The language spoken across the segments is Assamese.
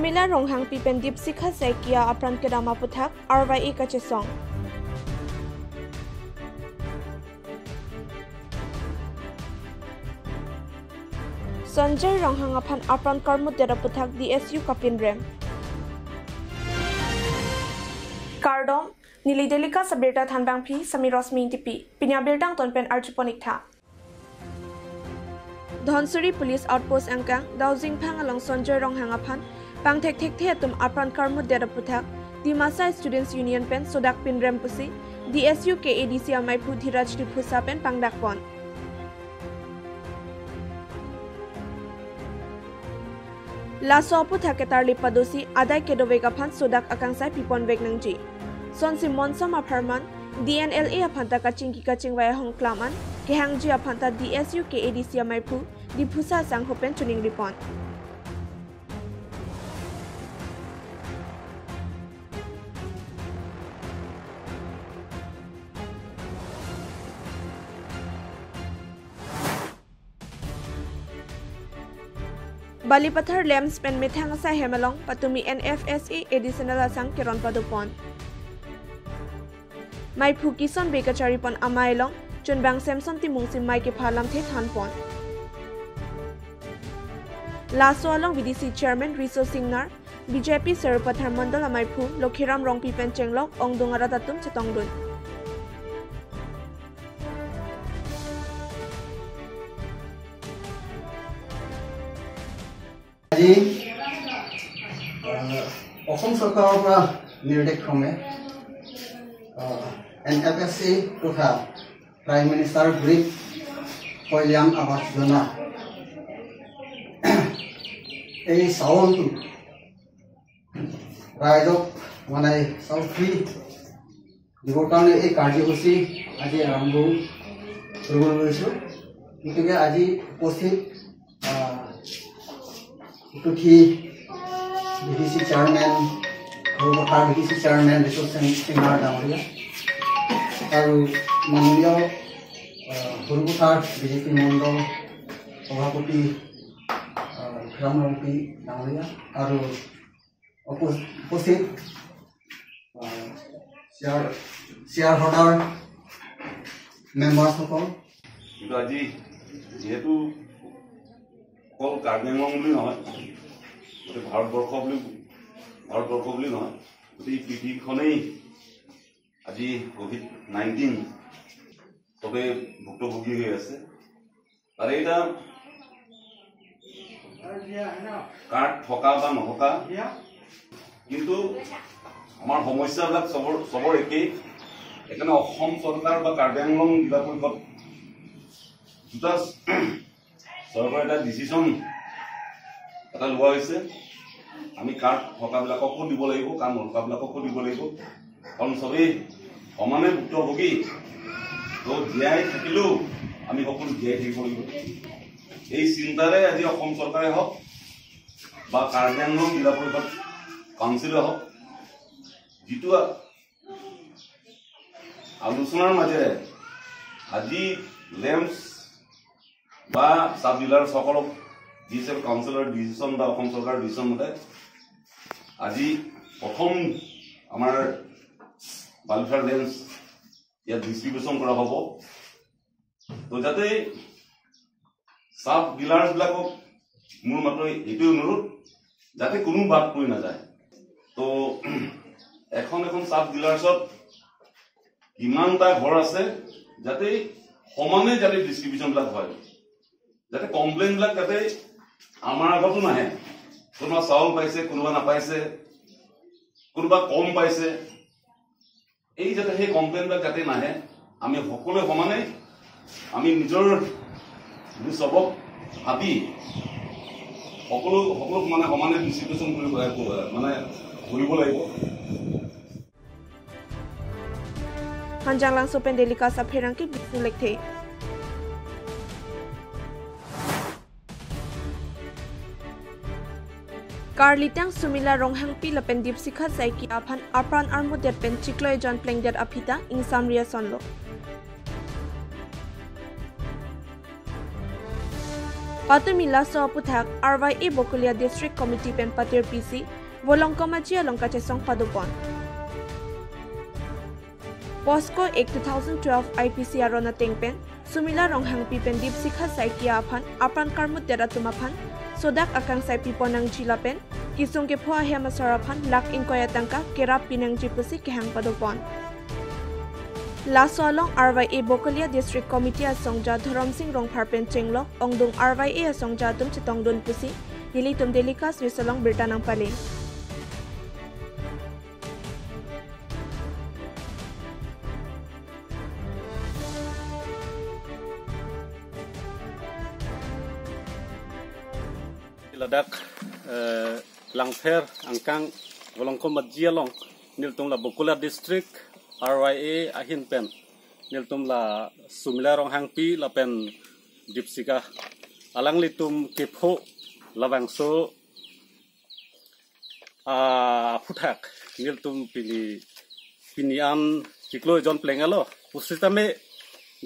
Sumila ronghang pipen dip sikha se kia apran kedama puthak RYE kachesong. Sanjay ronghang aphan apran karmut dera puthak DSU kapin rem. Kardom Nili Delika sabirta thanbang phi Sami Rosmi tipi pinya birtang tonpen archiponik tha. Dhansiri police outpost এংকাং দাউজিং ফাং আলং সঞ্জয় ৰং হাঙাফান পাং ঠেক থে তুম আপ্ৰাণ কৰ্মত দেদ পুথাক ডিমাচা ষ্টুডেণ্টছ ইউনিয়ন পেন চোদাক পিন ৰেম পুচি। D S U K A D C আমাই ফু ধীৰাজ টিফুচা পেন পাংডাক পন। লাছো পুথাকে তাৰ লিপাদোচি আদায় কেডৱেগাফান চোদাক আকাংচাই পিপন বেগ নাংজি। চনচি মনচম আফাৰমান ডি এন এল এ আফান্তা কাচিং কি কাচিং ৱাই হং ক্লামান। কেহাংজি আফান্তা D S U K A D C Bali Pathar Lamps Pen Mithang Sa Hemalong Patumi NFSE Additional Asang Kiron Padupon Mai Phukison Bekachari Pon Amailong Chunbang Samson Timung Sim Mai Ke Phalam The Than Pon Laso Along VDC Chairman Riso Singnar BJP Sir Pathar Mandal Amai Phu Lokhiram Rongpi Pen Chenglok Ongdongara Tatum Chatongdun আজি অসম চৰকাৰৰ পৰা নিৰ্দেশক্ৰমে এন এফ এছ চি তথা প্ৰাইম মিনিষ্টাৰ গৰীব কল্যাণ আৱাস যোজনা এই চাউলটো ৰাইজক মানে চাউল ফ্ৰী দিবৰ কাৰণে এই কাৰ্যসূচী আজি আৰম্ভ কৰিবলৈ লৈছোঁ গতিকে আজি উপস্থিত তুঠি B D C chairman Sarupathar B D C chairman ৰিচৰ্চেন সিঙাৰ ডাঙৰীয়া আৰু মাননীয় সৰুপথাৰ বিজেপি মণ্ডল সভাপতি ৰাম ৰম্পী ডাঙৰীয়া আৰু উপস্থিত শ্বেয়াৰ হোল্ডাৰ মেম্বাৰসকল কিন্তু আজি যিহেতু অকল কাৰ্বি আংলং বুলি নহয় গোটেই ভাৰতবৰ্ষ বুলি ভাৰতবৰ্ষ বুলি নহয় গোটেই পৃথিৱীখনেই আজি কভিড নাইণ্টিন চবেই ভুক্তভোগী হৈ আছে। তাৰে এটা কাৰ্ড থকা বা নথকা কিন্তু আমাৰ সমস্যাবিলাক চবৰ চবৰ একেই। সেইকাৰণে অসম চৰকাৰ বা কাৰ্বি আংলং জিলা পৰিষদ দুটা চৰকাৰে এটা ডিচিশ্যন এটা লোৱা হৈছে। আমি কাৰ্ড থকাবিলাককো দিব লাগিব কাৰ্ড নথকাবিলাককো দিব লাগিব। কাৰণ চবেই সমানে ভুক্তভোগী। তো জীয়াই থাকিলেও আমি সকলো জীয়াই থাকিব লাগিব। এই চিন্তাৰে আজি অসম চৰকাৰে হওক বা কাৰ্বি আংলং জিলা পৰিষদ কাউন্সিলে হওক যিটো আলোচনাৰ মাজেৰে আজি লেম্পছ বা চাব ডিলাৰসকলক যি হিচাপে কাউন্সিলৰ ডিচিশ্যন বা অসম চৰকাৰৰ ডিচিশ্যন মতে আজি প্ৰথম আমাৰ বালিফাৰ লেন্স ইয়াত ডিষ্ট্ৰিবিউশ্যন কৰা হ'ব। তো যাতে চাব ডিলাৰবিলাকক মোৰ মাত্ৰ এইটোৱে অনুৰোধ যাতে কোনো বাদ পৰি নাযায়। তো এখন এখন চাব ডিলাৰ্ছত কিমানটা ঘৰ আছে যাতে সমানে যাতে ডিষ্ট্ৰিবিউশ্যনবিলাক হয়। যাতে কমপ্লেইনবিলাক যাতে আমাৰ আগতো নাহে। কোনোবা চাউল পাইছে কোনোবা নাপাইছে কোনোবা কম পাইছে। এই যাতে সেই কমপ্লেইনবিলাক যাতে নাহে আমি সকলোৱে সমানে আমি নিজৰ চবক ভাবি সকলো সকলো মানে সমানে ডিষ্ট্ৰিবিউশ্যন কৰিব মানে কৰিব লাগিব। Hanjang langsung pendelika sa perangki bisulekte. Karlitang sumila ronghang pi lapen dip sikha saiki aphan apran armu det pen chikloy jon pleng det apita ing samria sonlo. Patu mila so puthak RYA Bokulia District Committee pen patir PC volongkomachi alongka chesong padupon POSCO Act 2012 IPC arona tengpen sumila ronghang pipen dip sikha saikia aphan apran karmut dera tumaphan সদাক আকাং চাই পিপনাং জিলাপেন কিছুং কে ফোৱা হেমা চৰাফান লাক ইংকয়াটাংকা কেৰাপ পিনাং জিপুচি কেহাং পদপন লাছলং R Y A Bokolia district committee আচং যা ধৰম সিং ৰংফাৰপেন চেংলক অংদং আৰ ৱাই এ আচং যা তুম চিতংদন পুচি দিলি তুম দিলিকা শ্ৰীচলং ব্ৰিটানাং পালে ladak langfer angkang volongko majialong niltung la bokula district RYA ahin pen. Niltum la sumila rong hangpi la pen dipsika alang litum kepho labangso a futhak niltum pini pinian ciklo jon plengalo. Pusitame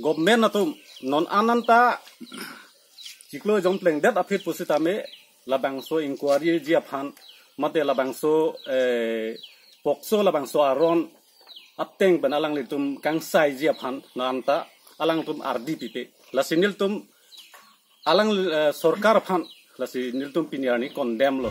government atum non ananta. Ciklo jon pleng dat apit pusitame labangso inquiry jia phan mate labangso eh pokso labangso aron. Apteng ban alang kang sai jia phan nanta alang tum rdpp lasinil tum alang uh, sorkar phan lasinil tum piniani condemn lo